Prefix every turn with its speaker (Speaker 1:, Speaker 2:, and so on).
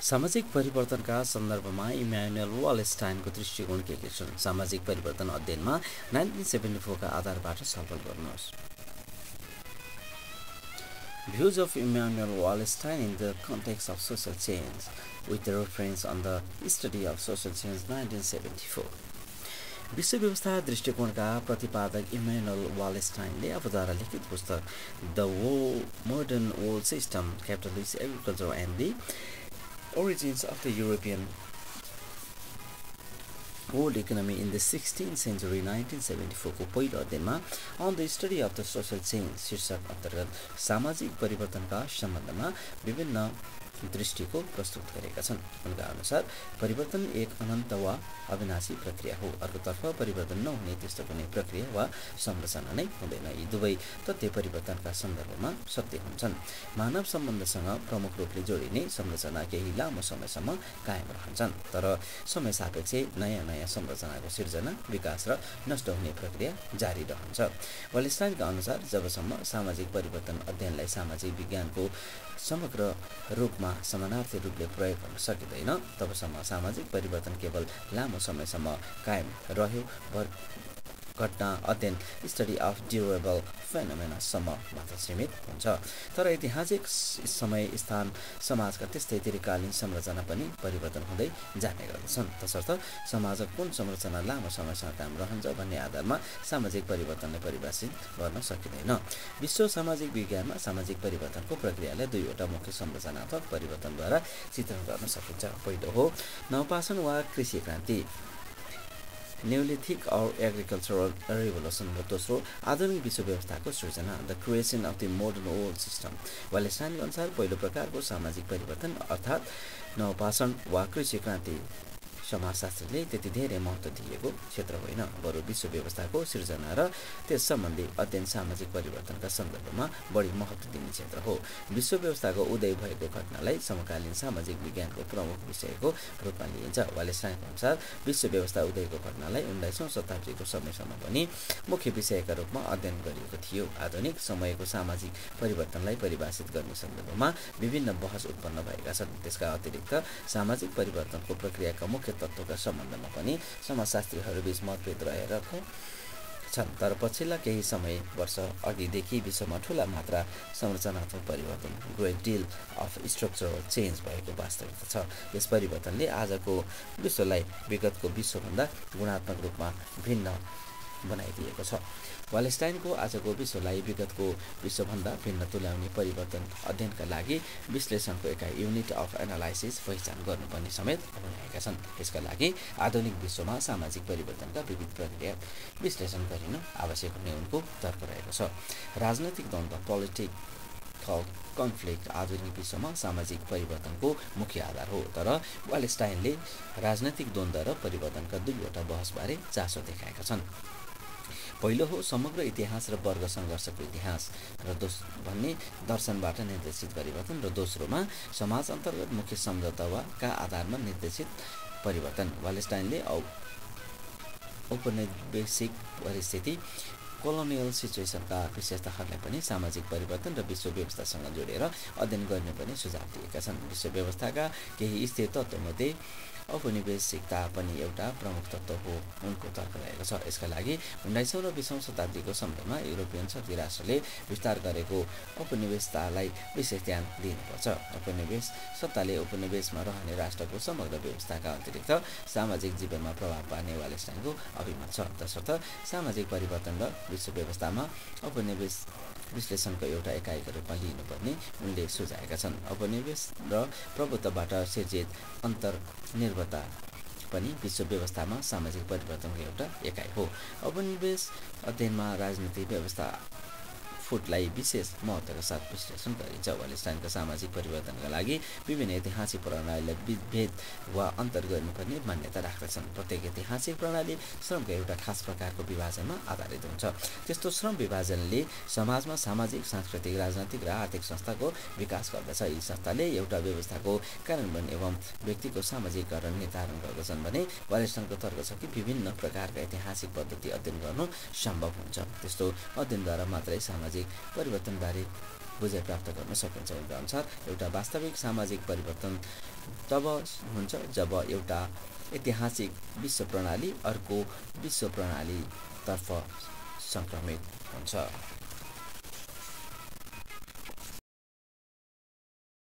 Speaker 1: सामाजिक परिवर्तनका सन्दर्भमा इम्यानुएल वालस्टाइनको दृष्टिकोण के के छन् सामाजिक परिवर्तन अध्ययनमा नाइन्टिन सेभेन्टी फोरका आधारबाट छलफल गर्नुहोस् Views of Immanuel Wallerstein in the context of social change, with a reference on the study of social change 1974. विश्व व्यवस्था दृष्टिकोणका प्रतिपादक इम्यानुअल वालेस्टाइनले आफूद्वारा लिखित पुस्तक द वो modern world system capitalist agriculture and the origins of the European world economy in the 16th century 1974 को पहिलो अध्ययनमा on the study of the social change शीर्षक अन्तर्गत सामाजिक परिवर्तनका सम्बन्धमा विभिन्न दृष्टिको प्रस्तुत गरेका छन्। उनका अनुसार परिवर्तन एक अनन्त वा अविनाशी प्रक्रिया हो। अर्कोतर्फ परिवर्तन नहुने त्यस्तो कुनै प्रक्रिया वा संरचना नै हुँदैन। यी दुवै तथ्य परिवर्तनका सन्दर्भमा सत्य हुन्छन्। मानव सम्बन्धसँग प्रमुख रूपले जोडिने संरचना केही लामो समयसम्म कायम रहन्छन्। तर समय सापेक्ष नयाँ नयाँ संरचनाको सिर्जना विकास र नष्ट हुने प्रक्रिया जारी रहन्छ। वलिस्टाइनका अनुसार जबसम्म सामाजिक परिवर्तन अध्ययनलाई सामाजिक विज्ञानको समग्र रूपमा समानार्थी रूपले प्रयोग गर्न सकिँदैन। तबसम्म सामाजिक परिवर्तन केवल लामो समयसम्म कायम रह्यो। घटना अध्ययन स्टडी अफ ड्युरेबल फेनोमेनासम्म मात्र सीमित हुन्छ। तर ऐतिहासिक समय स्थान समाजका त्यस्तै दीर्घकालीन संरचना पनि परिवर्तन हुँदै जाने गर्दछन्। तसर्थ समाजको कुन संरचना लामो समयसम्म काम रहन्छ भन्ने आधारमा सामाजिक परिवर्तनलाई परिभाषित गर्न सकिँदैन। विश्व सामाजिक विज्ञानमा सामाजिक परिवर्तनको प्रक्रियालाई दुईवटा मुख्य संरचनात्मक परिवर्तनद्वारा चित्रण गर्न सकिन्छ। पहिलो हो नवपासन वा कृषि क्रान्ति। न्युलिथिक अर एग्रिकल्चरल रेभोल्युसन र दोस्रो आधुनिक विश्व व्यवस्थाको सृजना the creation of the modern world system वालेसानी अनुसार पहिलो प्रकारको सामाजिक परिवर्तन अर्थात् नवपाषण वा कृषि क्रान्ति समाजशास्त्रीले त्यति धेरै महत्त्व दिएको क्षेत्र होइन। बरु विश्व व्यवस्थाको सिर्जना र त्यस सम्बन्धी अध्ययन सामाजिक परिवर्तनका सन्दर्भमा बढी महत्त्व दिने क्षेत्र हो। विश्व व्यवस्थाको उदय भएको घटनालाई समकालीन सामाजिक विज्ञानको प्रमुख विषयको रूपमा लिइन्छ। वालेसाइको अनुसार विश्व व्यवस्था उदयको घटनालाई उन्नाइसौँ शताब्दीको समयसम्म पनि मुख्य विषयका रूपमा अध्ययन गरिएको थियो। आधुनिक समयको सामाजिक परिवर्तनलाई परिभाषित गर्ने सन्दर्भमा विभिन्न बहस उत्पन्न भएका छन्। त्यसका अतिरिक्त सामाजिक परिवर्तनको प्रक्रियाका मुख्य तत्त्वका सम्बन्धमा पनि समाजशास्त्रीहरूबीच मतभेद रहेको छन्। तर पछिल्ला केही समय वर्ष अघिदेखि विश्वमा ठुला मात्रा संरचनात्मक परिवर्तन great deal of structural change भएको वास्तविकता छ। यस परिवर्तनले आजको विश्वलाई विगतको विश्वभन्दा गुणात्मक रूपमा भिन्न बनाइदिएको छ। वालेस्टाइनको आजको विश्वलाई विगतको विश्वभन्दा भिन्न तुल्याउने परिवर्तन अध्ययनका लागि विश्लेषणको एकाइ युनिट अफ एनालाइसिस पहिचान गर्नुपर्ने समेत अपनाएका छन्। यसका लागि आधुनिक विश्वमा सामाजिक परिवर्तनका विविध प्रक्रिया विश्लेषण गरिनु आवश्यक हुने उनको तर्क रहेको छ। राजनैतिक द्वन्द्व पोलिटिक कन्फ्लिक्ट आधुनिक विश्वमा सामाजिक परिवर्तनको मुख्य आधार हो। तर वालेस्टाइनले राजनैतिक द्वन्द्व र परिवर्तनका दुईवटा बहसबारे चासो देखाएका छन्। पहिलो हो समग्र इतिहास र वर्ग सङ्घर्षको इतिहास। र दोस भन्ने दर्शनबाट निर्देशित परिवर्तन र दोस्रोमा समाज अन्तर्गत मुख्य सम्झौता वाका आधारमा निर्देशित परिवर्तन। वालेस्टाइनले औ औपनिवेशिक परिस्थिति कोलोनियल सिचुएसनका विशेषताहरूलाई पनि सामाजिक परिवर्तन र विश्व व्यवस्थासँग जोडेर अध्ययन गर्नुपर्ने सुझाव दिएका छन्। विश्व व्यवस्थाका केही स्थिर तत्त्वमध्ये औपनिवेशिकता पनि एउटा प्रमुख तत्त्व हो उनको तर्क रहेको छ। यसका लागि उन्नाइसौँ र बिसौँ शताब्दीको समयमा युरोपियन शक्ति राष्ट्रले विस्तार गरेको औपनिवेशतालाई विशेष ध्यान दिनुपर्छ। औपनिवेश सत्ताले उपनिवेशमा रहने राष्ट्रको समग्र व्यवस्थाका अतिरिक्त सामाजिक जीवनमा प्रभाव पार्ने वालेस्टाइनको अभिमत छ। तसर्थ सामाजिक परिवर्तन र विश्व व्यवस्थामा औपनिवेश विश्लेषणको एउटा एकाइका रूपमा लिनुपर्ने उनले सुझाएका छन्। उपनिवेश र प्रभुत्वबाट सिर्जित अन्तर्निर्भरता पनि विश्व व्यवस्थामा सामाजिक परिवर्तनको एउटा एकाइ हो। उपनिवेश अध्ययनमा राजनीतिक व्यवस्था फुटलाई विशेष महत्त्वका साथ विश्लेषण गरिन्छ। वालिस्तानका सामाजिक परिवर्तनका लागि विभिन्न ऐतिहासिक प्रणालीलाई भेद वा अन्तर गर्नुपर्ने मान्यता राख्दछन्। प्रत्येक ऐतिहासिक प्रणाली श्रमको एउटा खास प्रकारको विभाजनमा आधारित हुन्छ। त्यस्तो श्रम विभाजनले समाजमा सामाजिक सांस्कृतिक राजनैतिक र आर्थिक संस्थाको विकास गर्दछ। यी संस्थाले एउटा व्यवस्थाको कार्यान्वयन एवं व्यक्तिको सामाजिकरण निर्धारण गर्दछन् भने वालिस्तानको तर्क छ कि विभिन्न प्रकारका ऐतिहासिक पद्धति अध्ययन गर्नु सम्भव हुन्छ। त्यस्तो अध्ययनद्वारा मात्रै सामाजिक सामाजिक परिवर्तनबारे बुझाइ प्राप्त गर्न सकिन्छ उनका अनुसार एउटा वास्तविक सामाजिक परिवर्तन तब हुन्छ जब एउटा ऐतिहासिक विश्व प्रणाली अर्को विश्व प्रणालीतर्फ सङ्क्रमित हुन्छ।